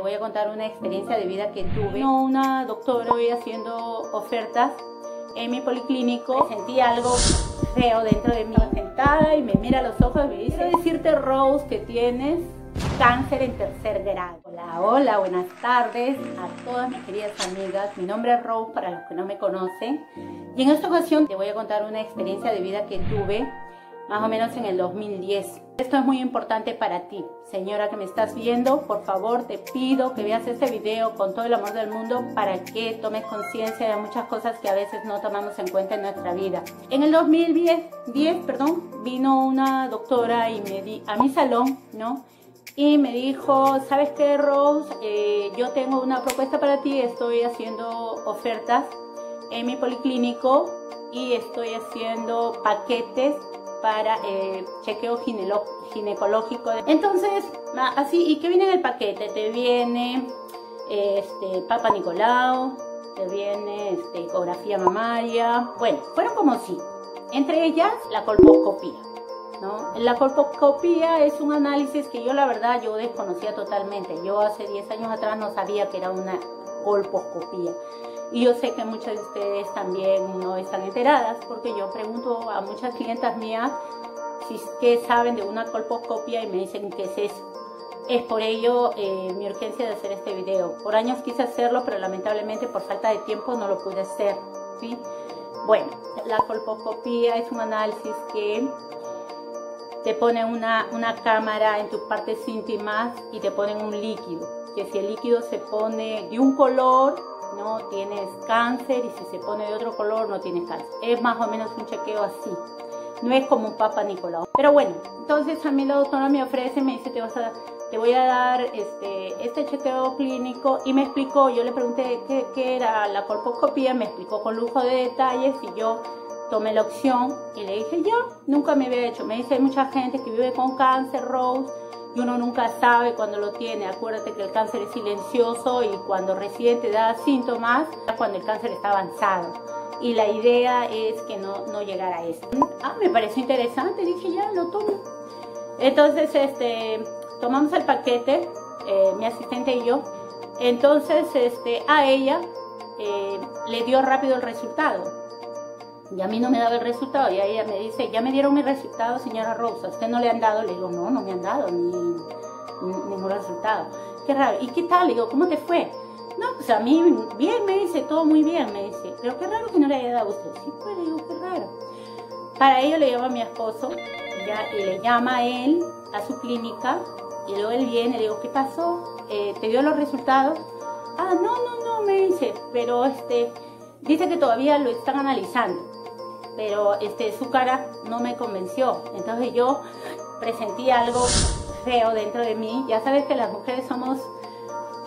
Te voy a contar una experiencia de vida que tuve. No, una doctora hoy haciendo ofertas en mi policlínico. Sentí algo feo dentro de mí. Sentada y me mira a los ojos y me dice, quiero decirte Rose que tienes cáncer en tercer grado. Hola, hola, buenas tardes a todas mis queridas amigas. Mi nombre es Rose para los que no me conocen. Y en esta ocasión te voy a contar una experiencia de vida que tuve más o menos en el 2010. Esto es muy importante para ti, señora que me estás viendo, por favor te pido que veas este video con todo el amor del mundo para que tomes conciencia de muchas cosas que a veces no tomamos en cuenta en nuestra vida. En el 2010, 10, perdón, vino una doctora y me di, a mi salón, ¿no? Y me dijo, ¿sabes qué, Rose? Eh, yo tengo una propuesta para ti, estoy haciendo ofertas en mi policlínico y estoy haciendo paquetes para eh, chequeo ginecológico. Entonces, así, ¿y qué viene en el paquete? Te viene este, Papa Nicolau, te viene este, ecografía mamaria. Bueno, fueron como sí. Entre ellas, la colposcopía. ¿no? La colposcopía es un análisis que yo la verdad yo desconocía totalmente. Yo hace 10 años atrás no sabía que era una colposcopía. Y yo sé que muchas de ustedes también no están enteradas porque yo pregunto a muchas clientas mías si es que saben de una colposcopia y me dicen que es eso. Es por ello eh, mi urgencia de hacer este video. Por años quise hacerlo, pero lamentablemente por falta de tiempo no lo pude hacer. ¿sí? Bueno, la colposcopia es un análisis que te pone una, una cámara en tus partes íntimas y te ponen un líquido. Que si el líquido se pone de un color, no tienes cáncer y si se pone de otro color no tienes cáncer. Es más o menos un chequeo así. No es como un Papa Nicolau. Pero bueno, entonces a mí la doctora me ofrece, me dice, te, voy a dar este, este chequeo clínico y me explicó, yo le pregunté qué, qué era la colposcopía, me explicó con lujo de detalles y yo tomé la opción y le dije, ya, nunca me había hecho. Me dice, hay mucha gente que vive con cáncer, Rose, y uno nunca sabe cuando lo tiene. Acuérdate que el cáncer es silencioso y cuando recién te da síntomas, cuando el cáncer está avanzado. Y la idea es que no, no llegara a eso. Ah, me pareció interesante, dije ya, lo tomo. Entonces, este, tomamos el paquete, eh, mi asistente y yo. Entonces, este, a ella eh, le dio rápido el resultado y a mí no me daba el resultado. Y ella me dice, ya me dieron mi resultado, señora Rosa. ¿Usted no le han dado? Le digo, no, no me han dado ni, ningún resultado. Qué raro. ¿Y qué tal? Le digo, ¿cómo te fue? No, pues a mí bien, me dice, todo muy bien, me dice. Pero qué raro que no le haya dado a usted. Sí, pues le digo, qué raro. Para ello le llama a mi esposo y le llama a él a su clínica y luego él viene, le digo, ¿qué pasó? Eh, ¿Te dio los resultados? Ah, no, no, no, me dice, pero este, dice que todavía lo están analizando pero este, su cara no me convenció. Entonces yo presentí algo feo dentro de mí. Ya sabes que las mujeres somos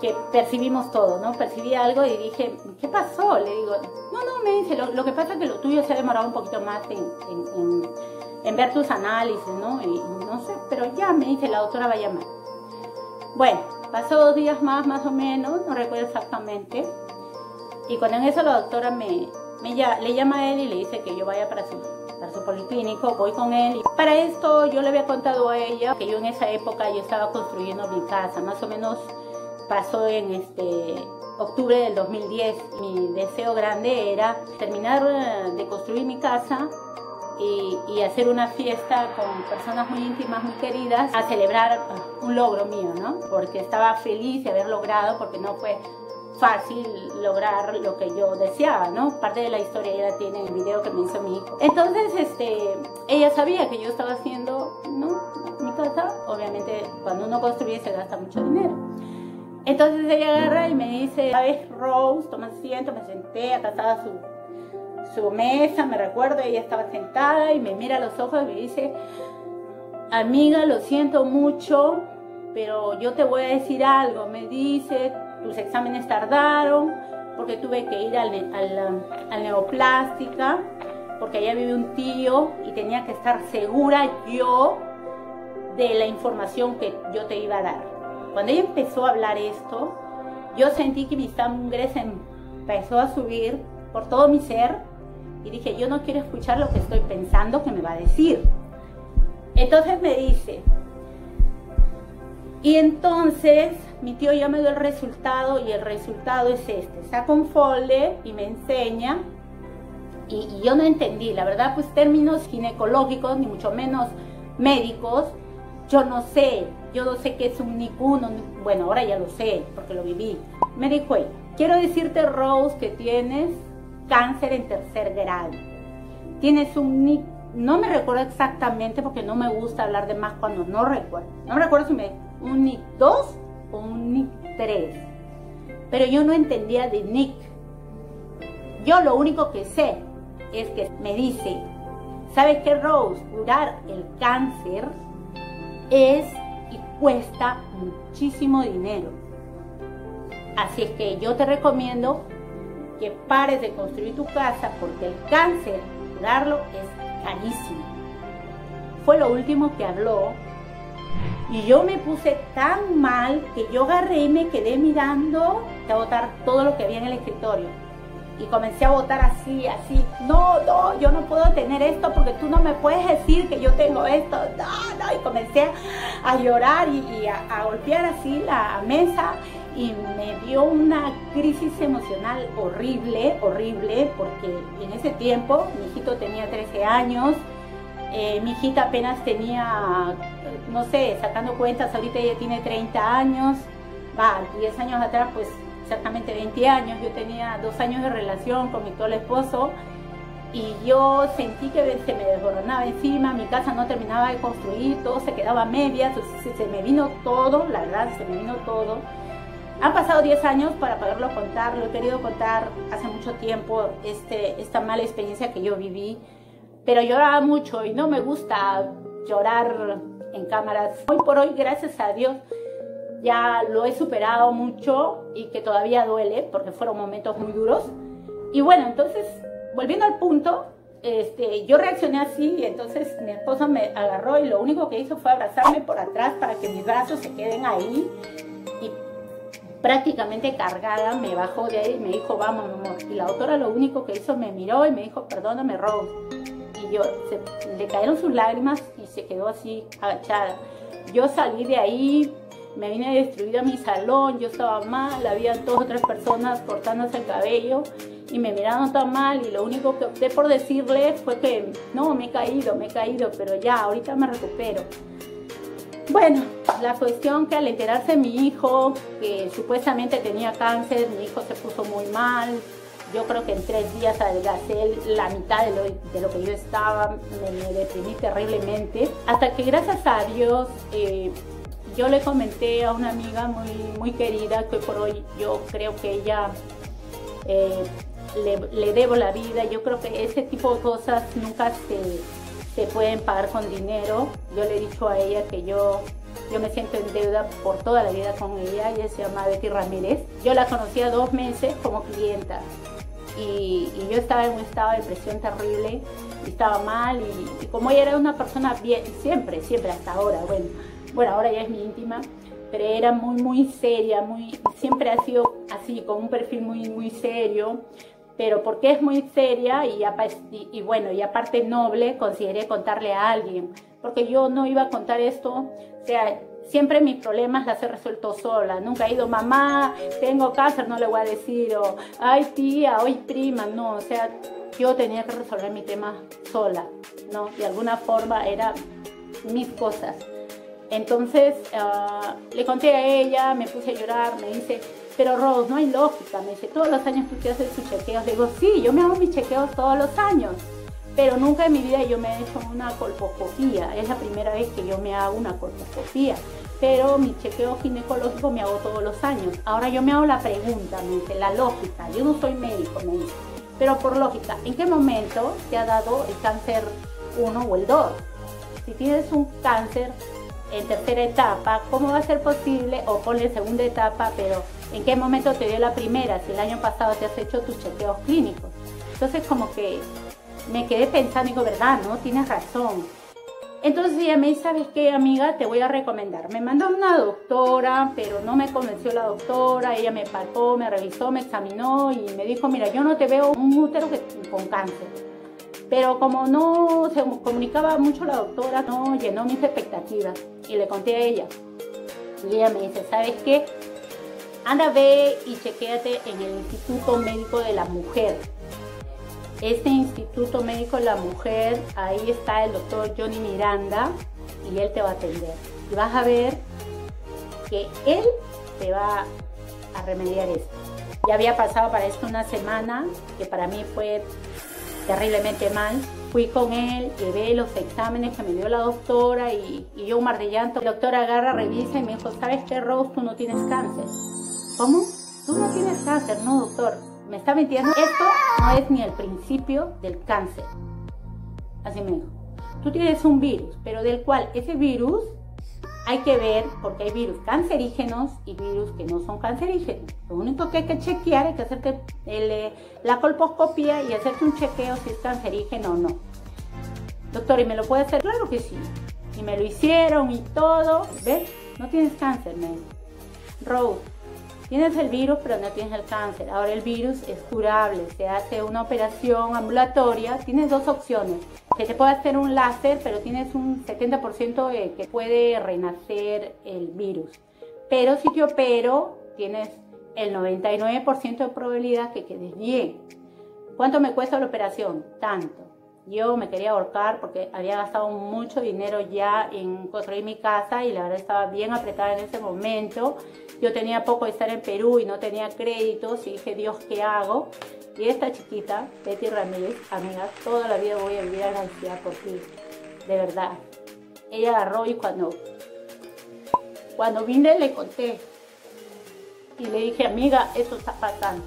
que percibimos todo, ¿no? Percibí algo y dije, ¿qué pasó? Le digo, no, no, me dice, lo, que pasa es que lo tuyo se ha demorado un poquito más en, ver tus análisis, ¿no? Y no sé, pero ya me dice, la doctora va a llamar. Bueno, pasó dos días más, más o menos, no recuerdo exactamente. Y cuando en eso la doctora me, le llama a él y le dice que yo vaya para su, para su policlínico, voy con él. Para esto yo le había contado a ella que yo en esa época yo estaba construyendo mi casa, más o menos pasó en este octubre del 2010. Mi deseo grande era terminar eh, de construir mi casa y, hacer una fiesta con personas muy íntimas, muy queridas, a celebrar uh, un logro mío, ¿no? Porque estaba feliz de haber logrado, porque no fue fácil lograr lo que yo deseaba, ¿no? Parte de la historia ella tiene en el video que me hizo mi hijo. Entonces, este, ella sabía que yo estaba haciendo, ¿no? Mi casa, obviamente cuando uno construye se gasta mucho dinero. Entonces ella agarra y me dice, ¿sabes, Rose? Toma asiento, me senté, acá estaba su, su mesa, me recuerdo, ella estaba sentada y me mira a los ojos y me dice, amiga, lo siento mucho, pero yo te voy a decir algo. Me dice, tus exámenes tardaron, porque tuve que ir al, al, neoplástica, porque allá vive un tío y tenía que estar segura yo de la información que yo te iba a dar. Cuando ella empezó a hablar esto, yo sentí que mi sangre se empezó a subir por todo mi ser y dije, yo no quiero escuchar lo que estoy pensando que me va a decir. Entonces me dice, y entonces mi tío ya me dio el resultado y el resultado es este. Saca un folder y me enseña y, yo no entendí, la verdad, pues términos ginecológicos, ni mucho menos médicos, yo no sé, yo no sé qué es un NIC 1, bueno, ahora ya lo sé, porque lo viví. Me dijo quiero decirte, Rose, que tienes cáncer en tercer grado. Tienes un NIC, no me recuerdo exactamente porque no me gusta hablar de más cuando no recuerdo. No me recuerdo si me un NIC 2 un NIC 3. Pero yo no entendía de NIC. Yo lo único que sé es que me dice, ¿sabes qué, Rose? Curar el cáncer es y cuesta muchísimo dinero. Así es que yo te recomiendo que pares de construir tu casa porque el cáncer, curarlo es carísimo. Fue lo último que habló y yo me puse tan mal que yo agarré y me quedé mirando a botar todo lo que había en el escritorio. Y comencé a votar así, así, no, no, yo no puedo tener esto porque tú no me puedes decir que yo tengo esto, no, no, y comencé a llorar y, a, golpear así la mesa y me dio una crisis emocional horrible, horrible, porque en ese tiempo mi hijito tenía 13 años, eh, mi hijita apenas tenía, no sé, sacando cuentas, ahorita ella tiene 30 años, va, 10 años atrás pues exactamente 20 años, yo tenía dos años de relación con mi actual esposo y yo sentí que se me desboronaba encima, mi casa no terminaba de construir, todo se quedaba a medias, se, se me vino todo, la verdad, se me vino todo. Han pasado 10 años para poderlo contar, lo he querido contar hace mucho tiempo, este, esta mala experiencia que yo viví, pero lloraba mucho y no me gusta llorar en cámaras. Hoy por hoy, gracias a Dios, ya lo he superado mucho y que todavía duele porque fueron momentos muy duros. Y bueno, entonces, volviendo al punto, este, yo reaccioné así y entonces mi esposo me agarró y lo único que hizo fue abrazarme por atrás para que mis brazos se queden ahí y prácticamente cargada me bajó de ahí y me dijo, vamos, mi amor. Y la doctora lo único que hizo me miró y me dijo, perdóname, Rose. Yo, le cayeron sus lágrimas y se quedó así agachada. Yo salí de ahí, me vine destruida mi salón, yo estaba mal, había dos o tres personas cortándose el cabello y me miraron tan mal y lo único que opté por decirle fue que no, me he caído, me he caído, pero ya, ahorita me recupero. Bueno, la cuestión que al enterarse mi hijo, que supuestamente tenía cáncer, mi hijo se puso muy mal, yo creo que en tres días adelgacé la mitad de lo, de lo que yo estaba, me, deprimí terriblemente, hasta que gracias a Dios eh, yo le comenté a una amiga muy, muy querida que por hoy yo creo que ella eh, le, debo la vida. Yo creo que ese tipo de cosas nunca se, se, pueden pagar con dinero. Yo le he dicho a ella que yo, yo me siento en deuda por toda la vida con ella. Ella se llama Betty Ramírez. Yo la conocía dos meses como clienta. Y, yo estaba en un estado de depresión terrible, y estaba mal y, y como ella era una persona bien, siempre, siempre hasta ahora, bueno, bueno, ahora ya es mi íntima, pero era muy, muy seria, muy, siempre ha sido así, con un perfil muy, muy serio, pero porque es muy seria y, y, bueno, y aparte noble, consideré contarle a alguien, porque yo no iba a contar esto, o sea, siempre mis problemas las he resuelto sola, nunca he ido, mamá, tengo cáncer, no le voy a decir, o, ay tía, hoy prima, no, o sea, yo tenía que resolver mi tema sola, ¿no? De alguna forma era mis cosas. Entonces ah, le conté a ella, me puse a llorar, me dice, pero Rose, no hay lógica. Me dice, todos los años tú te haces tus chequeos. Le digo, sí, yo me hago mis chequeos todos los años, pero nunca en mi vida yo me he hecho una colposcopía. Es la primera vez que yo me hago una colposcopía. Pero mi chequeo ginecológico me hago todos los años. Ahora yo me hago la pregunta, me dice, la lógica. Yo no soy médico, me dice. Pero por lógica, ¿en qué momento te ha dado el cáncer 1 o el 2? Si tienes un cáncer en tercera etapa, ¿cómo va a ser posible? O ponle segunda etapa, pero ¿en qué momento te dio la primera? Si el año pasado te has hecho tus chequeos clínicos. Entonces como que me quedé pensando, digo, ¿verdad? ¿No? Tienes razón. Entonces ella me dice, ¿sabes qué, amiga? Te voy a recomendar. Me mandó una doctora, pero no me convenció la doctora. Ella me palpó, me revisó, me examinó y me dijo, mira, yo no te veo un útero con cáncer pero como no se comunicaba mucho la doctora, no llenó mis expectativas y le conté a ella. Y ella me dice, ¿sabes qué? anda, ve y chequéate en el Instituto Médico de la Mujer. Este Instituto Médico de la Mujer, ahí está el doctor Johnny Miranda y él te va a atender. Y vas a ver que él te va a remediar esto. Ya había pasado para esto una semana, que para mí fue terriblemente mal. Fui con él, llevé los exámenes que me dio la doctora y, yo un mar de llanto. El doctor agarra, revisa y me dijo, ¿sabes qué, Rose? Tú no tienes cáncer. ¿Cómo? Tú no tienes cáncer, no, doctor. Me está mintiendo. Esto no es ni el principio del cáncer. Así me dijo. Tú tienes un virus, pero del cual ese virus hay que ver, porque hay virus cancerígenos y virus que no son cancerígenos. Lo único que hay que chequear es que hacer que eh, la colposcopía y hacerte un chequeo si es cancerígeno o no. Doctor, ¿y me lo puede hacer? Claro que sí. Y me lo hicieron y todo. ¿Ves? No tienes cáncer, me Rose, Tienes el virus, pero no tienes el cáncer. Ahora el virus es curable, se hace una operación ambulatoria. Tienes dos opciones. Que te puede hacer un láser, pero tienes un 70% de que puede renacer el virus. Pero si te opero, tienes el 99% de probabilidad que quedes bien. ¿Cuánto me cuesta la operación? Tanto. Yo me quería ahorcar porque había gastado mucho dinero ya en construir mi casa y la verdad estaba bien apretada en ese momento yo tenía poco de estar en Perú y no tenía créditos y dije, Dios, ¿qué hago? Y esta chiquita, Betty Ramírez, amiga, toda la vida voy a vivir agradecida por ti, de verdad. Ella agarró y cuando, cuando vine le conté y le dije, amiga, esto está pasando.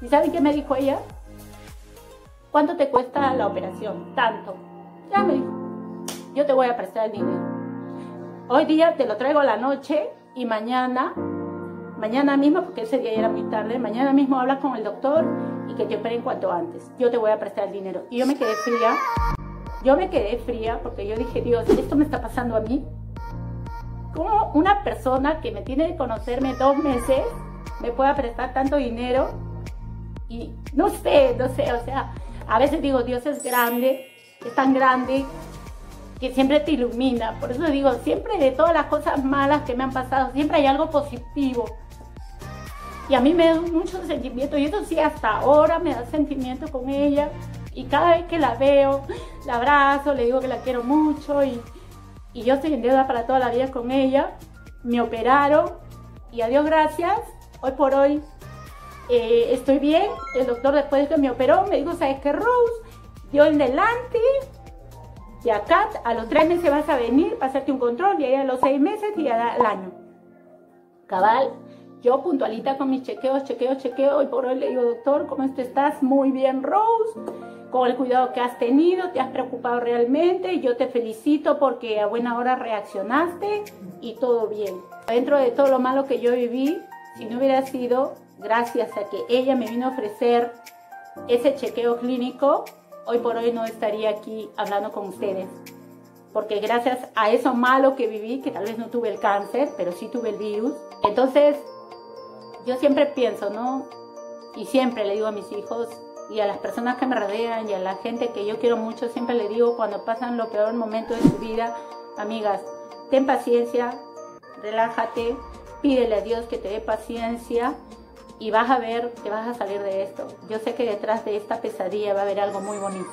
¿Y saben qué me dijo ella? ¿Cuánto te cuesta la operación? Tanto. Ya yo te voy a prestar el dinero. Hoy día te lo traigo a la noche y mañana, mañana mismo, porque ese día era muy tarde, mañana mismo hablas con el doctor y que te operen cuanto antes. Yo te voy a prestar el dinero. Y yo me quedé fría. Yo me quedé fría porque yo dije, Dios, esto me está pasando a mí. ¿Cómo una persona que me tiene de conocerme dos meses me pueda prestar tanto dinero? Y no sé, no sé, o sea, a veces digo, Dios es grande, es tan grande que siempre te ilumina. Por eso digo, siempre de todas las cosas malas que me han pasado, siempre hay algo positivo. Y a mí me da mucho sentimiento, y eso sí, hasta ahora me da sentimiento con ella. Y cada vez que la veo, la abrazo, le digo que la quiero mucho y, y yo estoy en deuda para toda la vida con ella. Me operaron y a Dios gracias, hoy por hoy eh, estoy bien. El doctor después de que me operó me dijo, ¿sabes qué, Rose? Yo en delante y acá a los tres meses vas a venir para hacerte un control y ahí a los seis meses y al año. Cabal, yo puntualita con mis chequeos, chequeos, chequeos y por hoy le digo, doctor, ¿cómo estás? Muy bien, Rose, con el cuidado que has tenido, te has preocupado realmente, yo te felicito porque a buena hora reaccionaste y todo bien. Dentro de todo lo malo que yo viví, si no hubiera sido gracias a que ella me vino a ofrecer ese chequeo clínico, hoy por hoy no estaría aquí hablando con ustedes. Porque gracias a eso malo que viví, que tal vez no tuve el cáncer, pero sí tuve el virus. Entonces, yo siempre pienso, ¿no? Y siempre le digo a mis hijos y a las personas que me rodean y a la gente que yo quiero mucho, siempre le digo cuando pasan lo peor momento de su vida, amigas, ten paciencia, relájate, pídele a Dios que te dé paciencia y vas a ver que vas a salir de esto. Yo sé que detrás de esta pesadilla va a haber algo muy bonito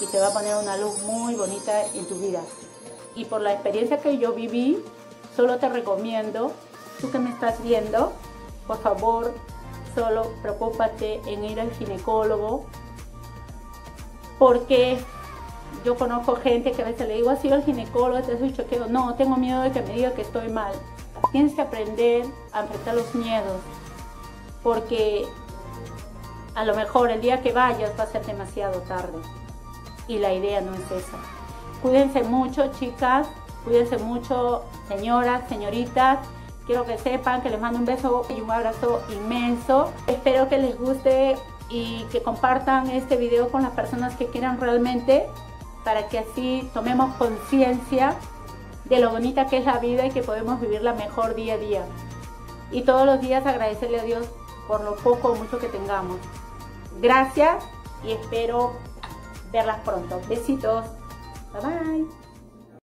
y te va a poner una luz muy bonita en tu vida. Y por la experiencia que yo viví, solo te recomiendo, tú que me estás viendo, por favor, solo preocúpate en ir al ginecólogo, porque yo conozco gente que a veces le digo, ¿has ido al ginecólogo? ¿Te has dicho que no? Tengo miedo de que me diga que estoy mal. Tienes que aprender a enfrentar los miedos, porque a lo mejor el día que vayas va a ser demasiado tarde y la idea no es esa. Cuídense mucho, chicas, cuídense mucho, señoras, señoritas. Quiero que sepan que les mando un beso y un abrazo inmenso. Espero que les guste y que compartan este video con las personas que quieran realmente para que así tomemos conciencia de lo bonita que es la vida y que podemos vivirla mejor día a día. Y todos los días agradecerle a Dios por lo poco o mucho que tengamos. Gracias y espero verlas pronto. Besitos. Bye bye.